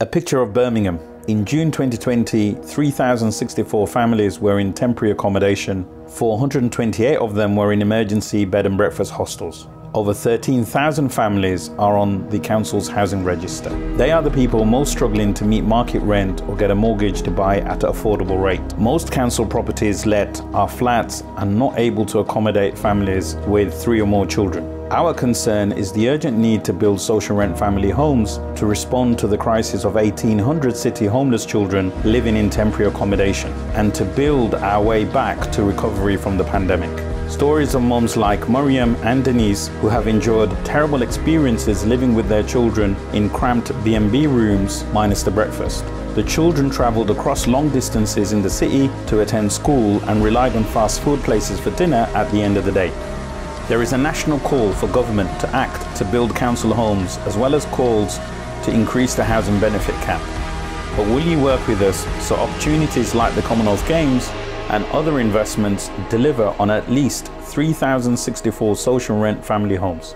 A picture of Birmingham. In June 2020, 3,064 families were in temporary accommodation. 428 of them were in emergency bed and breakfast hostels. Over 13,000 families are on the council's housing register. They are the people most struggling to meet market rent or get a mortgage to buy at an affordable rate. Most council properties let are flats and not able to accommodate families with three or more children. Our concern is the urgent need to build social rent family homes to respond to the crisis of 1,800 city homeless children living in temporary accommodation and to build our way back to recovery from the pandemic. Stories of moms like Mariam and Denise who have endured terrible experiences living with their children in cramped B&B rooms minus the breakfast. The children travelled across long distances in the city to attend school and relied on fast food places for dinner at the end of the day. There is a national call for government to act to build council homes as well as calls to increase the housing benefit cap. But will you work with us so opportunities like the Commonwealth Games and other investments deliver on at least 3,064 social rent family homes?